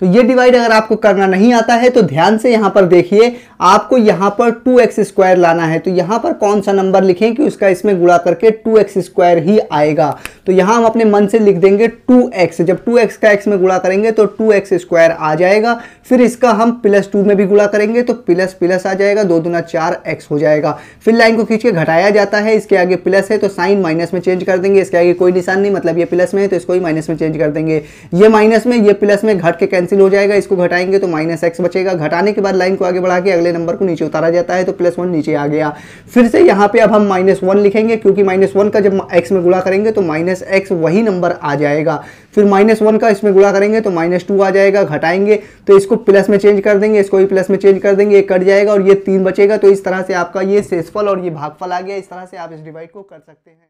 तो ये डिवाइड अगर आपको करना नहीं आता है तो ध्यान से यहाँ पर देखिए, आपको यहाँ पर टू एक्स स्क्वायर लाना है। तो यहाँ पर कौन सा नंबर लिखें कि उसका इसमें गुणा करके टू एक्स स्क्वायर ही आएगा। तो यहाँ हम अपने मन से लिख देंगे टू एक्स जब टू एक्स का एक्स में गुणा करेंगे तो टू एक्स स्क्वायर आ जाएगा। फिर इसका हम प्लस टू में भी गुणा करेंगे तो प्लस प्लस आ जाएगा, दो दुना चार एक्स हो जाएगा। फिर लाइन को खींच के घटाया जाता है, इसके आगे प्लस है तो साइन माइनस में चेंज कर देंगे, इसके आगे कोई निशान नहीं मतलब ये प्लस में है तो इसको ही माइनस में चेंज कर देंगे। ये माइनस में, ये प्लस में घट के कैंसिल हो जाएगा, इसको घटाएँगे तो माइनस एक्स बचेगा। घटाने के बाद लाइन को आगे बढ़ा के अगले नंबर को नीचे उतारा जाता है तो प्लस वन नीचे आ गया। फिर से यहाँ पे अब हम माइनस वन लिखेंगे, क्योंकि माइनस वन का जब एक्स में गुणा करेंगे तो माइनस एक्स वही नंबर आ जाएगा। फिर माइनस वन का इसमें गुड़ा करेंगे तो माइनस टू आ जाएगा, घटाएँगे तो इसको प्लस में चेंज कर देंगे, इसको भी प्लस में चेंज कर देंगे ये कट जाएगा और ये तीन बचेगा। तो इस तरह से आपका ये शेषफल और ये भागफल आ गया। इस तरह से आप इस डिवाइड को कर सकते हैं।